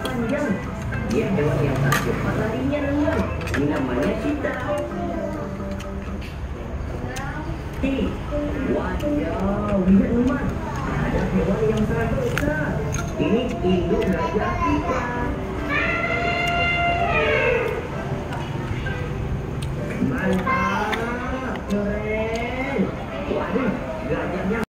Panjang. Dia hewan yang tak cepat larinya teman. Ini namanya cita. Ih, wajah, lihat teman. Ada hewan yang sangat besar. Ini induk gajah kita.